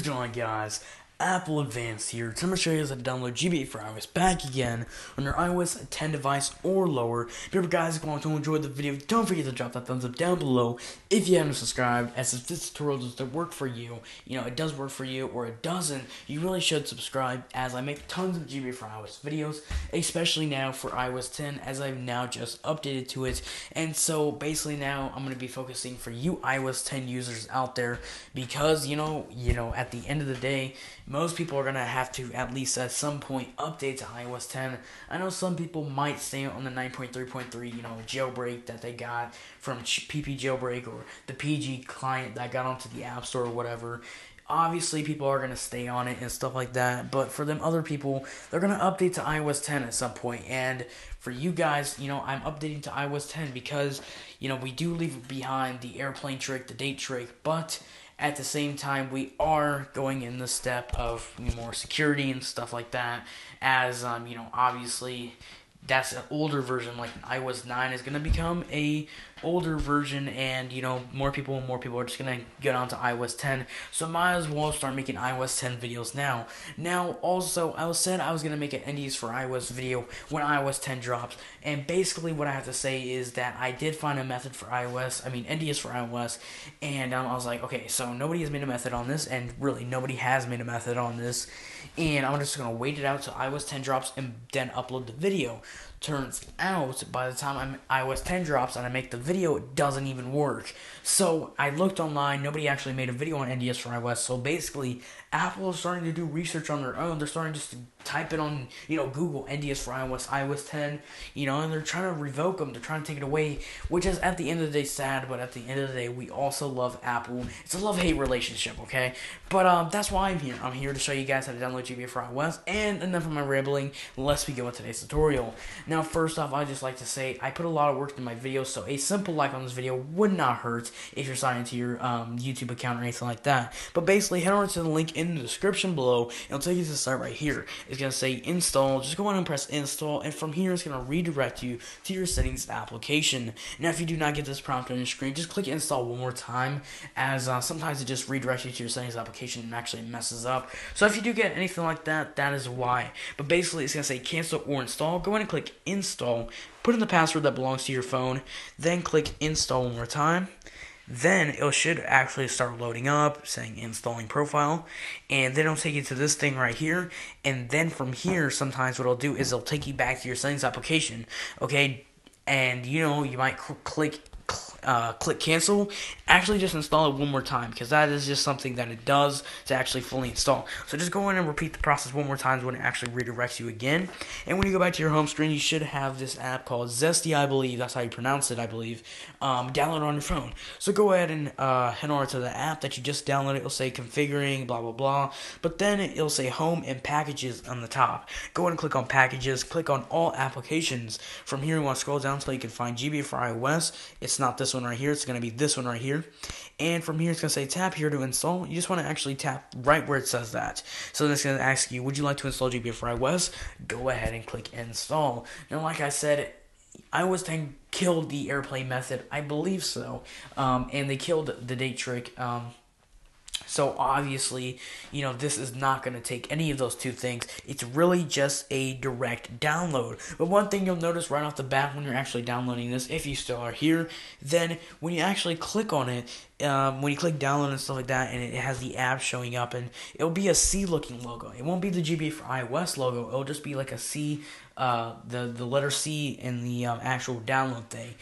is going guys? Apple Advanced here. Today I'm going to show you guys how to download GBA for iOS back again on your iOS 10 device or lower. If you guys going to enjoy the video, don't forget to drop that thumbs up down below if you haven't subscribed. As if this tutorial does work for you, you know, it does work for you or it doesn't, you really should subscribe as I make tons of GBA for iOS videos, especially now for iOS 10 as I've now just updated to it. And so basically now I'm going to be focusing for you iOS 10 users out there because, you know, you know, at the end of the day, most people are gonna have to at least at some point update to iOS 10. I know some people might stay on the 9.3.3, you know, jailbreak that they got from PP jailbreak or the PG client that got onto the App Store or whatever. Obviously, people are gonna stay on it and stuff like that, but for them other people, they're gonna update to iOS 10 at some point. And for you guys, you know, I'm updating to iOS 10 because you know we do leave behind the airplane trick, the date trick, but at the same time, we are going in the step of more security and stuff like that. As um, you know, obviously, that's an older version. Like iOS nine is gonna become a older version and you know more people and more people are just gonna get onto iOS 10 so might as well start making iOS 10 videos now. Now also I said I was gonna make an NDS for iOS video when iOS 10 drops. And basically what I have to say is that I did find a method for iOS I mean NDS for iOS and um, I was like okay so nobody has made a method on this and really nobody has made a method on this and I'm just gonna wait it out till iOS 10 drops and then upload the video turns out by the time I'm, iOS 10 drops and I make the video, it doesn't even work. So I looked online, nobody actually made a video on NDS for iOS. So basically, Apple is starting to do research on their own. They're starting just to type it on, you know, Google NDS for iOS, iOS 10, you know, and they're trying to revoke them. They're trying to take it away, which is at the end of the day sad, but at the end of the day, we also love Apple. It's a love-hate relationship, okay? But um, that's why I'm here. I'm here to show you guys how to download GBA for iOS, and enough of my rambling. Let's begin with today's tutorial. Now, first off, I'd just like to say I put a lot of work into my videos, so a simple like on this video would not hurt if you're signed into your um, YouTube account or anything like that. But basically, head over to the link in the description below, and it'll take you to the site right here. It's going to say install. Just go on and press install, and from here, it's going to redirect you to your settings application. Now, if you do not get this prompt on your screen, just click install one more time, as uh, sometimes it just redirects you to your settings application and actually messes up. So if you do get anything like that, that is why. But basically, it's going to say cancel or install. Go ahead and click install. Put in the password that belongs to your phone, then click install one more time then it should actually start loading up saying installing profile and then it'll take you to this thing right here and then from here sometimes what it'll do is it'll take you back to your settings application okay and you know you might cl- click uh, click cancel, actually just install it one more time because that is just something that it does to actually fully install. So just go in and repeat the process one more time when it actually redirects you again. And when you go back to your home screen, you should have this app called Zesty, I believe. That's how you pronounce it, I believe. Um, download on your phone. So go ahead and uh, head over to the app that you just downloaded. It'll say configuring, blah, blah, blah. But then it'll say home and packages on the top. Go ahead and click on packages. Click on all applications. From here, you want to scroll down so you can find GB for iOS. It's not this one right here. It's going to be this one right here. And from here, it's going to say tap here to install. You just want to actually tap right where it says that. So then it's going to ask you, would you like to install GBA for iOS? Go ahead and click install. Now, like I said, iOS 10 killed the AirPlay method. I believe so. Um, and they killed the date trick. Um, so obviously, you know, this is not going to take any of those two things. It's really just a direct download. But one thing you'll notice right off the bat when you're actually downloading this, if you still are here, then when you actually click on it, um, when you click download and stuff like that, and it has the app showing up, and it'll be a C looking logo. It won't be the GBA for iOS logo. It'll just be like a C, uh, the the letter C in the um, actual download thing.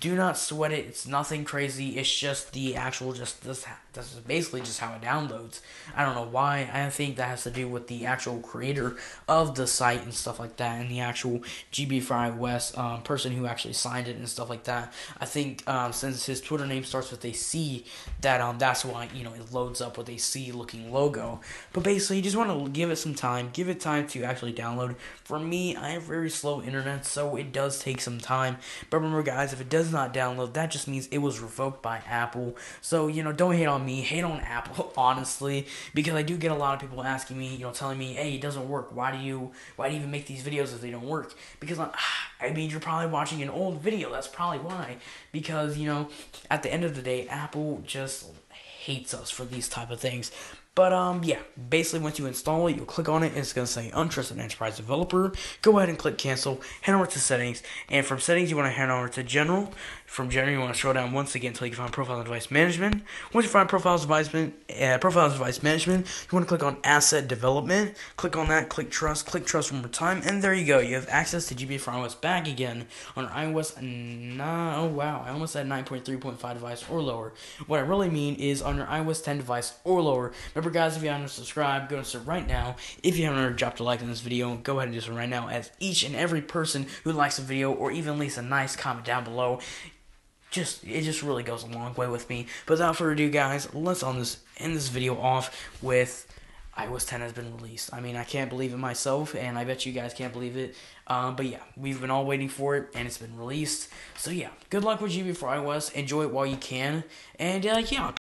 Do not sweat it. It's nothing crazy. It's just the actual just this. This is basically just how it downloads. I don't know why. I think that has to do with the actual creator of the site and stuff like that, and the actual GB for iOS um, person who actually signed it and stuff like that. I think um, since his Twitter name starts with a C, that um that's why you know it loads up with a C looking logo. But basically, you just want to give it some time, give it time to actually download. For me, I have very slow internet, so it does take some time. But remember, guys, if it does not download, that just means it was revoked by Apple. So you know, don't hate on me, hate on Apple, honestly, because I do get a lot of people asking me, you know, telling me, hey, it doesn't work. Why do you why do you even make these videos if they don't work? Because I'm, I mean, you're probably watching an old video. That's probably why. Because you know, at the end of the day, Apple just hates us for these type of things. But um, yeah, basically once you install it, you'll click on it, and it's gonna say untrusted enterprise developer. Go ahead and click cancel. Head over to settings, and from settings you want to head over to general. From general, you want to scroll down once again until you find profile and device management. Once you find profiles device uh, device management, you want to click on asset development. Click on that. Click trust. Click trust one more time, and there you go. You have access to GBA for iOS back again on iOS. Oh wow, I almost said 9.3.5 device or lower. What I really mean is on your iOS 10 device or lower. Remember, guys, if you haven't subscribed, go to subscribe right now. If you haven't already dropped a like on this video, go ahead and do so right now. As each and every person who likes a video or even leaves a nice comment down below just it just really goes a long way with me. But without further ado, guys, let's on this end this video off with iOS 10 has been released. I mean, I can't believe it myself, and I bet you guys can't believe it. Um, but yeah, we've been all waiting for it, and it's been released. So yeah, good luck with GB for iOS. Enjoy it while you can, and uh, yeah.